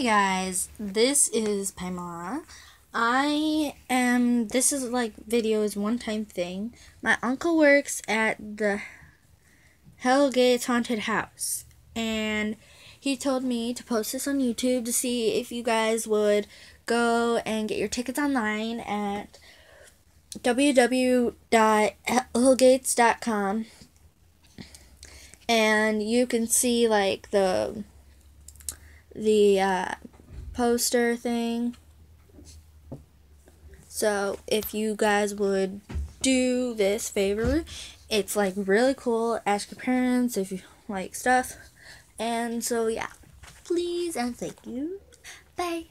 Hey guys, this is Pamala. I am, this is like video is one time thing. My uncle works at the Hellgates Haunted House and he told me to post this on YouTube to see if you guys would go and get your tickets online at www.hellgates.com and you can see like the the uh, poster thing. So if you guys would do this favor, it's like really cool. Ask your parents if you like stuff. And so yeah, please and thank you. Bye.